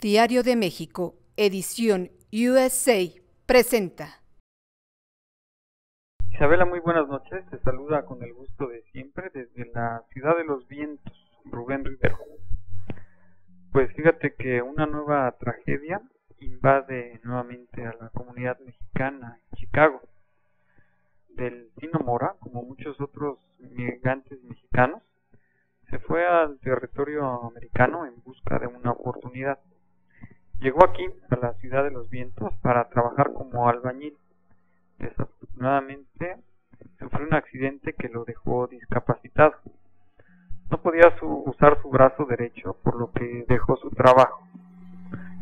Diario de México, edición USA, presenta. Isabela, muy buenas noches. Te saluda con el gusto de siempre desde la ciudad de los vientos, Rubén Rivero. Pues fíjate que una nueva tragedia invade nuevamente a la comunidad mexicana en Chicago. Del Tino Mora, como muchos otros migrantes mexicanos, se fue al territorio americano en busca de una oportunidad. Llegó aquí, a la ciudad de los vientos, para trabajar como albañil. Desafortunadamente, sufrió un accidente que lo dejó discapacitado. No podía usar su brazo derecho, por lo que dejó su trabajo.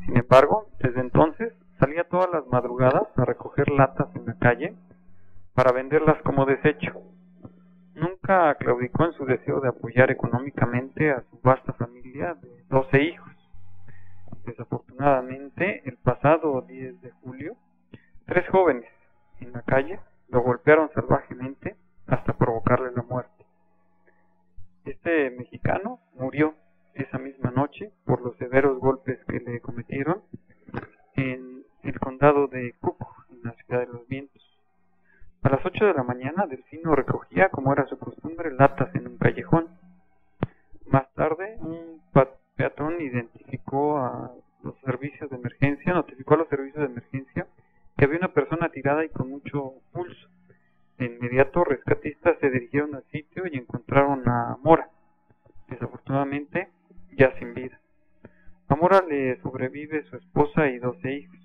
Sin embargo, desde entonces salía todas las madrugadas a recoger latas en la calle para venderlas como desecho nunca claudicó en su deseo de apoyar económicamente a su vasta familia de 12 hijos. Desafortunadamente, el pasado 10 de julio, tres jóvenes en la calle lo golpearon salvajemente hasta provocarle la muerte. Este mexicano murió esa misma noche por los severos golpes que le cometieron en el condado de Cook, en la ciudad de los vientos. A las ocho de la mañana, Delfino recogía, como era su costumbre, latas en un callejón. Más tarde, un peatón identificó a los servicios de emergencia, notificó a los servicios de emergencia que había una persona tirada y con mucho pulso. De inmediato, rescatistas se dirigieron al sitio y encontraron a Mora, desafortunadamente ya sin vida. A Mora le sobrevive su esposa y doce hijos.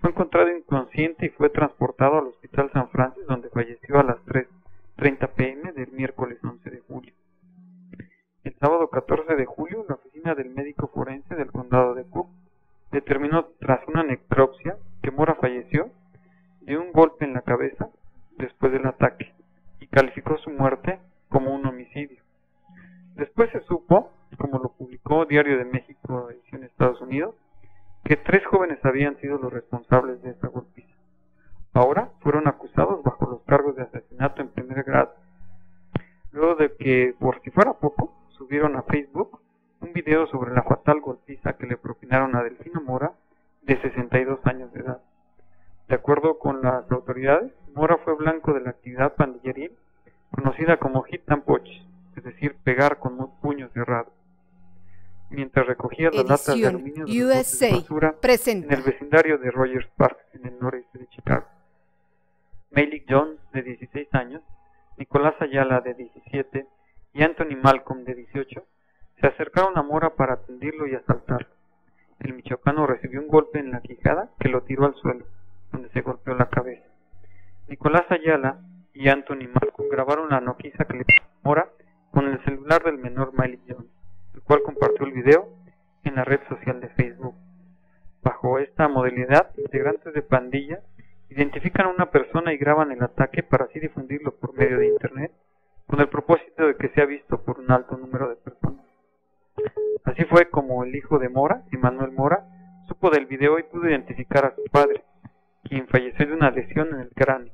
Fue encontrado inconsciente y fue transportado al Hospital San Francisco, donde falleció a las 3.30 pm del miércoles 11 de julio. El sábado 14 de julio, la del médico forense del condado de Cook determinó tras una necropsia que Mora falleció de un golpe en la cabeza después del ataque y calificó su muerte como un homicidio. Después se supo, como lo publicó Diario de México, edición Estados Unidos, que tres jóvenes habían sido los responsables de esta golpiza. Ahora fueron acusados bajo los cargos de asesinato en primer grado. Luego de que, por si fuera poco, subieron a Facebook video sobre la fatal golpiza que le propinaron a Delfino Mora, de 62 años de edad. De acuerdo con las autoridades, Mora fue blanco de la actividad pandilleril conocida como hit and poach, es decir, pegar con puños cerrados mientras recogía las latas de aluminio de, basura en el vecindario de Rogers Park, en el noreste de Chicago. Maylick Jones, de 16 años, Nicolás Ayala, de 17, y Anthony Malcolm, de 18, se acercaron a Mora para atenderlo y asaltarlo. El michoacano recibió un golpe en la quijada que lo tiró al suelo, donde se golpeó la cabeza. Nicolás Ayala y Anthony Malcolm grabaron la noquiza que le dio Mora con el celular del menor Maylick Jones el cual compartió el video en la red social de Facebook. Bajo esta modalidad, integrantes de pandillas identifican a una persona y graban el ataque para así difundirlo por medio de Internet, con el propósito de que sea visto por un alto número de personas. Así fue como el hijo de Mora, Emanuel Mora, supo del video y pudo identificar a su padre, quien falleció de una lesión en el cráneo,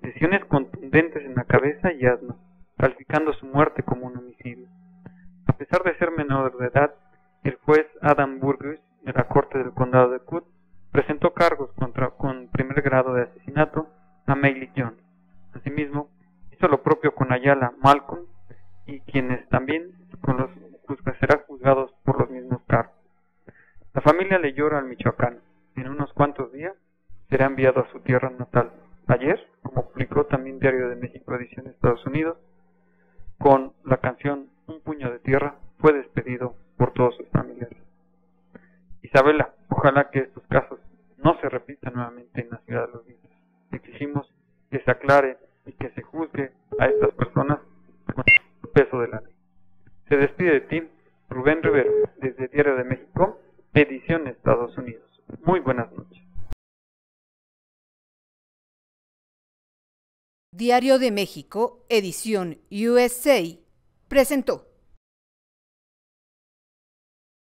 lesiones contundentes en la cabeza y asma, calificando su muerte como un homicidio. A pesar de ser menor de edad, el juez Adam Burgess de la Corte del Condado de Cook presentó cargos contra, con primer grado de asesinato a Maylie Jones. Asimismo, hizo lo propio con Ayala Malcolm y quienes también con los serán juzgados por los mismos cargos. La familia le llora al Michoacán. En unos cuantos días será enviado a su tierra natal. Ayer, como publicó también Diario de México Edición Estados Unidos, con la canción Un puño de tierra, fue despedido por todos sus familiares. Isabela, ojalá que estos casos no se repitan nuevamente en la ciudad de los vientos. Exigimos que se aclare y que se juzgue a estas personas con el peso de la ley. Se despide de ti, Rubén Rivero, desde Diario de México, edición Estados Unidos. Muy buenas noches. Diario de México, edición USA, presentó.